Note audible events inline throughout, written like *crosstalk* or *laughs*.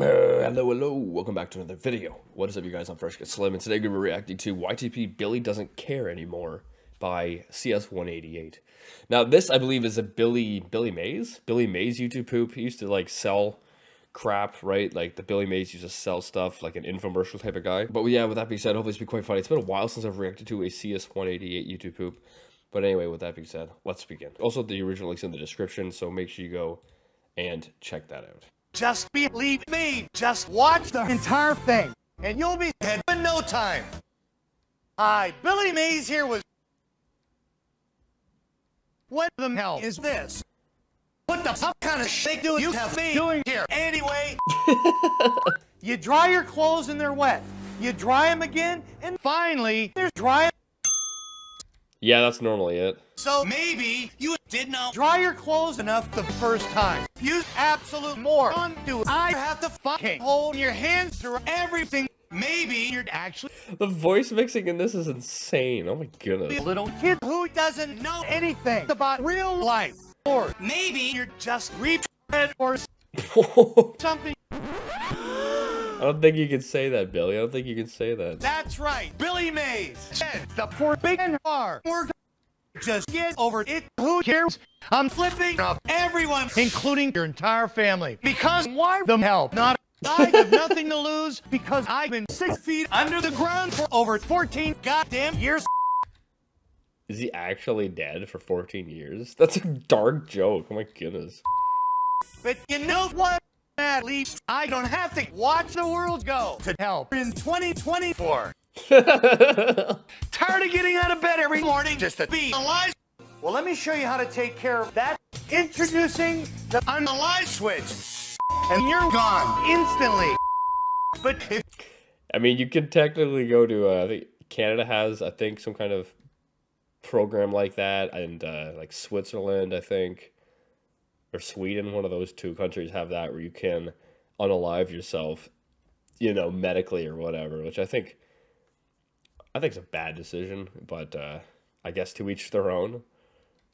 Hello, hello, welcome back to another video. What is up, you guys? I'm Fresh Cut Slim, and today we're reacting to YTP Billy Doesn't Care Anymore by CS188. Now, this, I believe, is a Billy Billy Mays? Billy Mays YouTube poop. He used to, like, sell crap, right? Like, the Billy Mays used to sell stuff, like an infomercial type of guy. But yeah, with that being said, hopefully it's been quite funny. It's been a while since I've reacted to a CS188 YouTube poop. But anyway, with that being said, let's begin. Also, the original link's in the description, so make sure you go and check that out. Just believe me. Just watch the entire thing, and you'll be dead in no time. Hi, Billy Mays here with. What the hell is this? What the fuck kind of shit do you have me doing here? Anyway, *laughs* you dry your clothes and they're wet. You dry them again, and finally, they're dry. Yeah, that's normally it. So maybe you did not dry your clothes enough the first time. Use absolute more. Do I have to fucking hold your hands through everything? Maybe you're actually The voice mixing in this is insane. Oh my goodness. a little kid who doesn't know anything about real life. Or maybe you're just retarded or *laughs* something. I don't think you can say that, Billy. I don't think you can say that. That's right. Billy Mays said the poor big and hard. Or just get over it. Who cares? I'm flipping off everyone, including your entire family. Because why the hell not? I have nothing to lose because I've been six feet under the ground for over 14 goddamn years. Is he actually dead for 14 years? That's a dark joke. Oh my goodness. But you know what? At least I don't have to watch the world go to help in 2024. *laughs* Tired of getting out of bed every morning just to be alive? Well, let me show you how to take care of that. Introducing the unalive switch. And you're gone instantly. But if I mean, you can technically go to, uh, I think Canada has, I think, some kind of program like that, and uh, like Switzerland, I think, or Sweden, one of those two countries have that where you can unalive yourself, you know, medically or whatever, which I think, I think is a bad decision, but uh, I guess to each their own.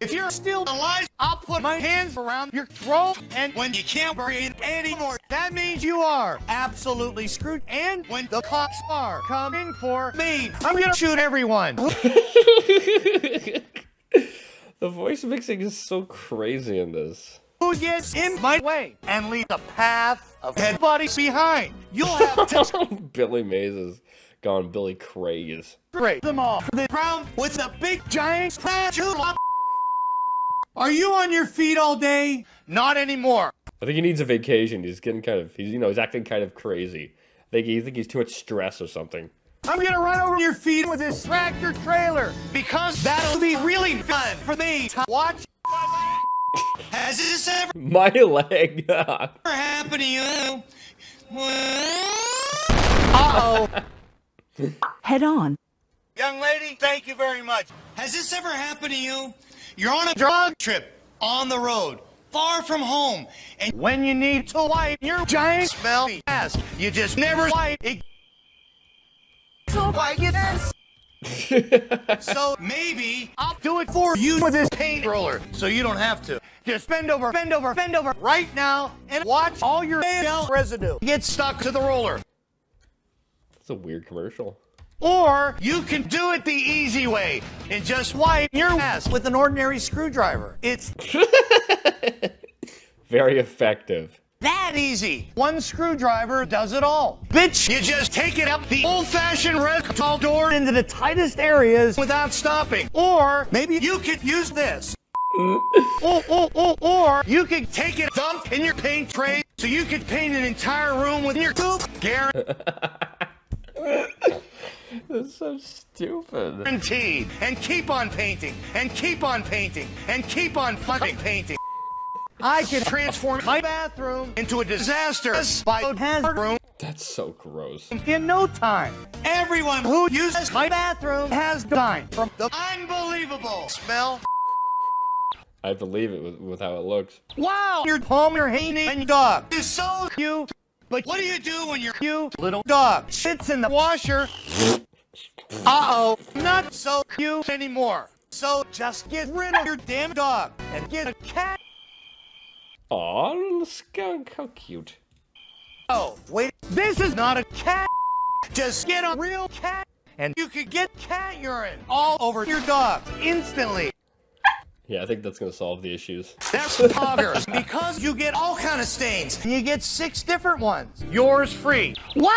if you're still alive, I'll put my hands around your throat. And when you can't breathe anymore, that means you are absolutely screwed. And when the cops are coming for me, I'm gonna shoot everyone. *laughs* The voice mixing is so crazy in this. Who gets in my way and leave the path of dead bodies behind. You'll have to *laughs* Billy Mays is gone Billy Craze. scrape them off the ground with a big giant spatula. *laughs* Are you on your feet all day? Not anymore. I think he needs a vacation. He's getting kind of, he's you know, he's acting kind of crazy. I think he I think he's too much stress or something. I'm gonna run over your feet with this tractor trailer because that'll be really fun for me to watch. Has this ever My leg. ever *laughs* happened to you? Uh oh. *laughs* Head on. Young lady, thank you very much. Has this ever happened to you? You're on a drug trip on the road, far from home, and when you need to wipe your giant smelly ass, you just never wipe it. So wipe it ass. so maybe I'll do it for you with this paint roller, so you don't have to. Just bend over, bend over, bend over right now, and watch all your gel residue get stuck to the roller. It's a weird commercial. Or you can do it the easy way and just wipe your ass with an ordinary screwdriver. It's *laughs* Very effective. that easy. One screwdriver does it all. Bitch, you just take it up the old-fashioned rectal door into the tightest areas without stopping. Or maybe you could use this. Or, you could take it dump in your paint tray so you could paint an entire room with your poop. *laughs* That's so stupid. guaranteed. And keep on painting, and keep on painting, and keep on fucking painting. I can transform my bathroom into a disaster room That's so gross. in no time. Everyone who uses my bathroom has died from the unbelievable smell. I believe it with, with how it looks. Wow, your Pomeranian dog is so cute. But what do you do when your cute little dog sits in the washer? *laughs* Uh-oh, not so cute anymore. So just get rid of your damn dog and get a cat. Aw, little skunk, how cute. Oh, wait. This is not a cat. Just get a real cat, and you could get cat urine all over your dog instantly. Yeah, I think that's gonna solve the issues. That's poggers because you get all kind of stains. You get six different ones. Yours free. Wow!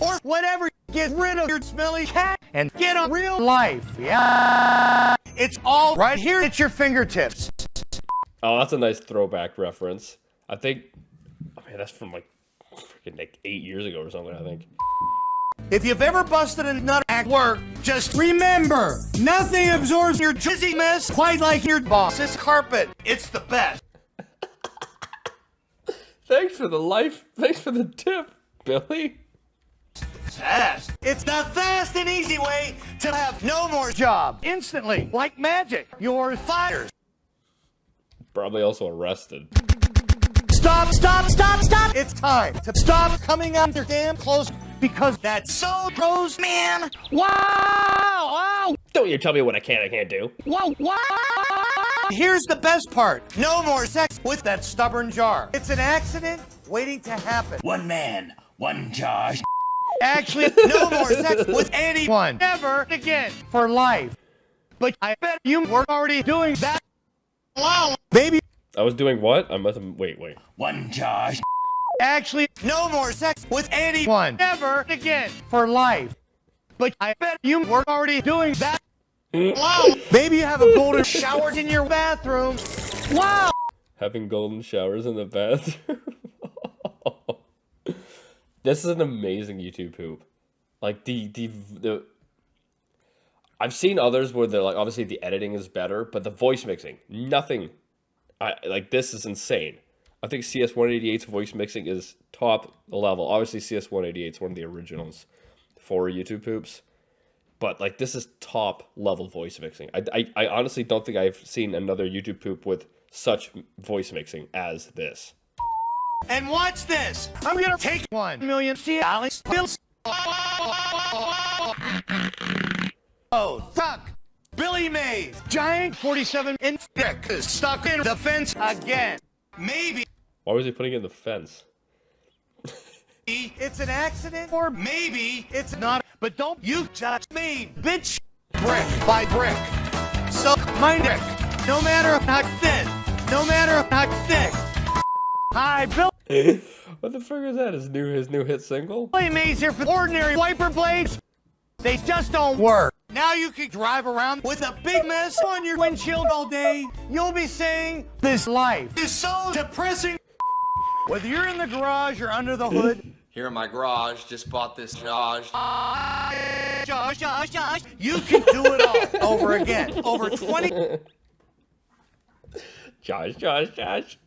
or whatever. Get rid of your smelly cat and get a real life. Yeah. It's all right here at your fingertips. Oh, that's a nice throwback reference. I think, oh man, that's from like freaking like eight years ago or something. I think. If you've ever busted a nut at work, just remember, nothing absorbs your jizzy mess quite like your boss's carpet. It's the best. *laughs* Thanks for the life. Thanks for the tip, Billy. Fast. It's the fast and easy way to have no more job instantly, like magic. You're fired. Probably also arrested. Stop, stop, stop, stop! It's time to stop coming under damn close because that's so gross, man! Wow! Wow! Don't you tell me what I can and can't do. Wow! Wow! Here's the best part. No more sex with that stubborn jar. It's an accident waiting to happen. One man, one jar. Actually, no more sex with anyone ever again for life. But I bet you were already doing that. Wow, baby. I was doing what? I must have. Wait, wait. One jar. Actually, no more sex with anyone ever again for life. But I bet you were already doing that. Wow. Maybe you have a golden shower in your bathroom. Wow. Having golden showers in the bathroom. *laughs* this is an amazing YouTube poop. Like the the the. I've seen others where they're like obviously the editing is better, but the voice mixing, nothing. I like this is insane. I think CS188's voice mixing is top level. Obviously, CS188 is one of the originals for YouTube poops, but like this is top level voice mixing. I, I, I honestly don't think I've seen another YouTube poop with such voice mixing as this. And watch this. I'm gonna take one million Cialis pills. Oh, fuck. Billy Mays, giant 47 inch stuck in the fence again. Maybe Why was he putting it in the fence? it's an accident, or maybe it's not. But don't you judge me, bitch. Brick by brick. Suck my dick. No matter how thin. No matter how thick. Hi, Bill. *laughs* what the frick is that? His new his new hit single? Play Mays here for ordinary wiper blades. They just don't work. Now you can drive around with a big mess on your windshield all day. You'll be saying, this life is so depressing. Whether you're in the garage or under the hood, Here in my garage, just bought this Josh. Ah, Josh, Josh, Josh, you can do it all over again. Over 20 Josh, Josh, Josh.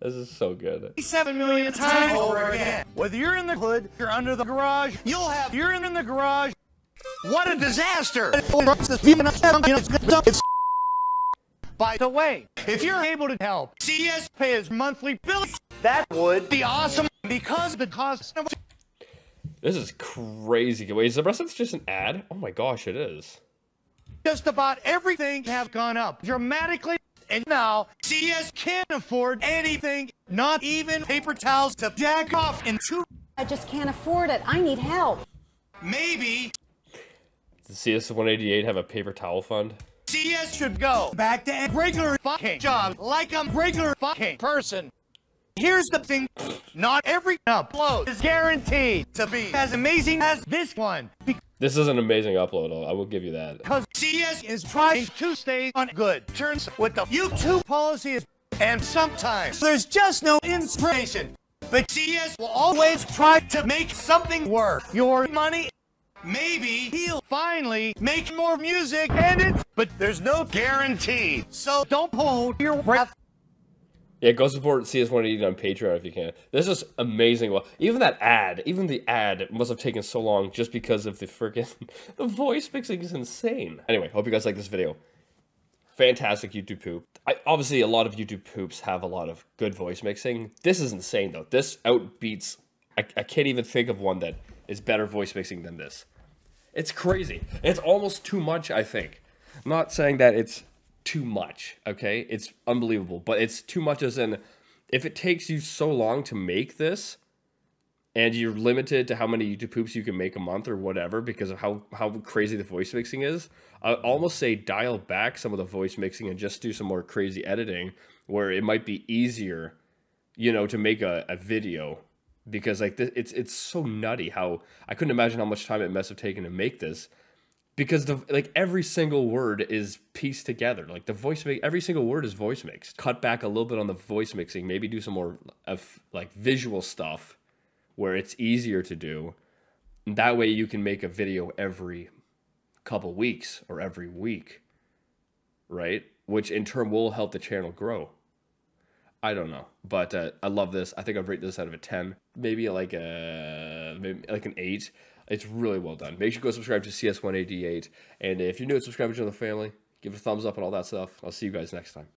This is so good. Seven million times over again. Whether you're in the hood, you're under the garage, you'll have you're in the garage. What a disaster! By the way, if you're able to help CS pay his monthly bills, that would be awesome because the cost of This is crazy. Wait, is the rest of this just an ad? Oh my gosh, it is. just about everything have gone up dramatically. And now, CS can't afford anything, not even paper towels to jack off in two. I just can't afford it. I need help. Maybe Does CS188 have a paper towel fund? CS should go back to a regular fucking job like a regular fucking person. Here's the thing, not every upload is guaranteed to be as amazing as this one This is an amazing upload. I will give you that. because CS is trying to stay on good terms with the YouTube policies and sometimes there's just no inspiration. But CS will always try to make something work. Your money Maybe he'll finally make more music and it, but there's no guarantee. So don't hold your breath. Yeah, go support CS188 on Patreon if you can. This is amazing. Well, even that ad, even the ad must have taken so long just because of the freaking *laughs* the voice mixing is insane. Anyway, hope you guys like this video. Fantastic YouTube poop. I, obviously, a lot of YouTube poops have a lot of good voice mixing. This is insane though. This outbeats. I, I can't even think of one that is better voice mixing than this. It's crazy. It's almost too much. I think. I'm not saying that it's too much. Okay, it's unbelievable, but it's too much as in if it takes you so long to make this and you're limited to how many YouTube poops you can make a month or whatever because of how, how crazy the voice mixing is, I almost say dial back some of the voice mixing and just do some more crazy editing where it might be easier, you know, to make a, a video because like this, it's it's so nutty how I couldn't imagine how much time it must have taken to make this because the like every single word is pieced together. Like the voice make every single word is voice mixed. Cut back a little bit on the voice mixing, maybe do some more of like visual stuff where it's easier to do. And that way you can make a video every couple weeks or every week. Right? Which in turn will help the channel grow. I don't know, but uh, I love this. I think I'd rate this out of a ten, maybe like a maybe like an eight. It's really well done. Make sure you go subscribe to CS188, and if you're new, subscribe to the family. Give it a thumbs up and all that stuff. I'll see you guys next time.